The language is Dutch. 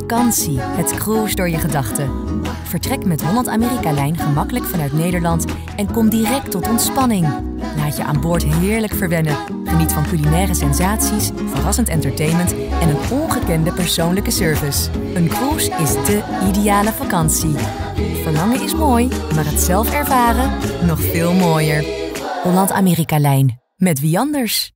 Vakantie, het cruise door je gedachten. Vertrek met Holland-Amerika-lijn gemakkelijk vanuit Nederland en kom direct tot ontspanning. Laat je aan boord heerlijk verwennen. Geniet van culinaire sensaties, verrassend entertainment en een ongekende persoonlijke service. Een cruise is de ideale vakantie. Verlangen is mooi, maar het zelf ervaren nog veel mooier. Holland-Amerika-lijn. Met wie anders?